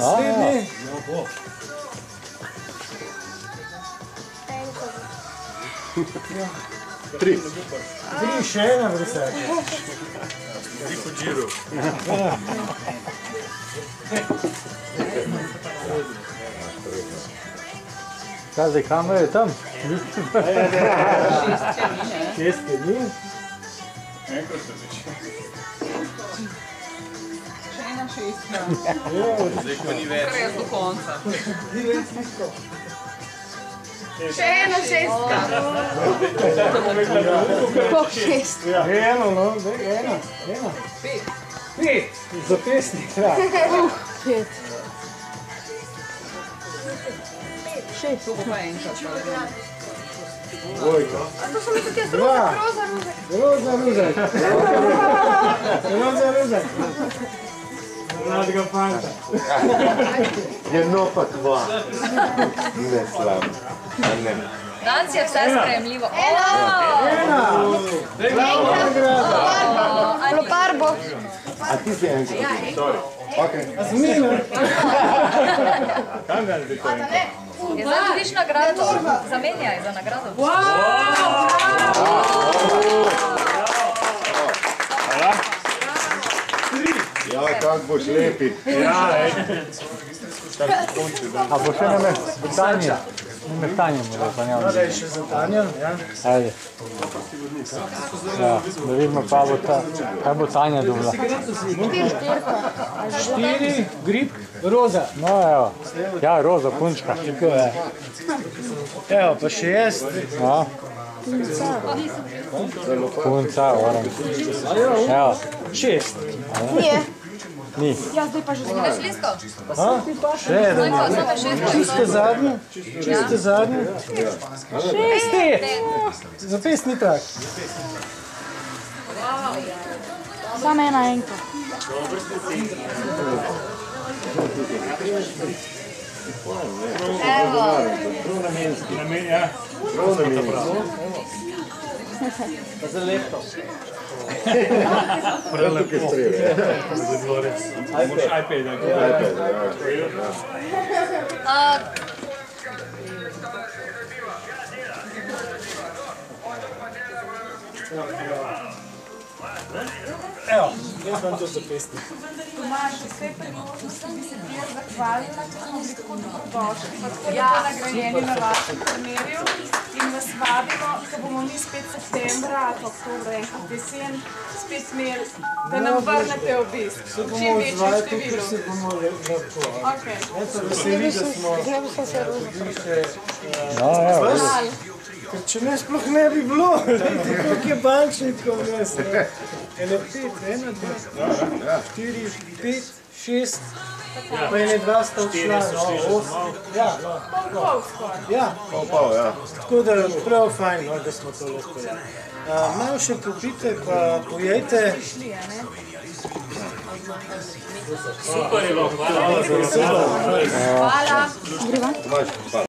Naslednji. Tri. Tri, še ena vrisaka. Tri po džiru. Kaj zdaj kamera je tam? Šest je ni. Enkrat se več. Še ena šestka. Zdaj pa ni več. Res do konca. Še ena šestka. Po šest. Eno, no, ena, ena. Pet. Pet, zapestnik, ja. Pet. Šest. To bo pa enkrat. Dvojka. Dva. Roza, ruzak. Roza, ruzak. Mladega fanta. Jedno pa dva. Ne slabo. A ne. Danes je vse sprejemljivo. Ena. Bravo, nagrada. Lopar bo. A ti si enkrat? Okay. Zmina. Kam ga zdaj to enkrat? Je zdaj dobiš nagrado. Zamenjaj za nagrado. Ja, kak boš lepi. Ja, ej. A bo še ne metanje? Ne metanje mu da pa ne Zdaj še za Tanjo, ja. Ajde. Ja, da vidimo, pa bo ta, kaj bo Tanja dobila. Štiri, grip, roza. No, evo. Ja, roza, punčka. Tako je. Evo, pa še jaz. No. Punca, oran. Evo, Šest. Nije. Ni. Ja, zdaj pa že zelo. Veš lisko? Še eden. Pa samo šest. Čiste zadnje. Čiste zadnje. Šest. Zapestni trak. Samo ena enka. Namen, ja. Tukaj strebe. Moraš iPad, da A, Evo, jaz vam to zapestnik. Tomaš, vse priložnosti bi se ti jaz zahvalila, ker smo bili tako dobrodošli, pa tako lepo nagrajeni na vašem turnirju in vas vabimo, ko bomo mi spet septembra ali pa oktobra enkrat jesen spet imeli, da nam vrnete obisk. Se bomo Čim ker številu. se bomo le- lahko. Okay. Jaz se veseli, da smo Zdaj bo se vse roza. dobili še No, evo. Ker če ne, sploh ne bi bilo. Vidite, koliko je bančnikov vmes. ne. Ene pet, ena, dva, štiri, pet, šest, pa ene dva sta odšla, no, osem. Ja, Pol ja. Pol pol, ja. Tako da prav fajn, no, da smo to lahko. Uh, malo še popite, pa pojejte. Super je bilo, hvala. Hvala. Pa.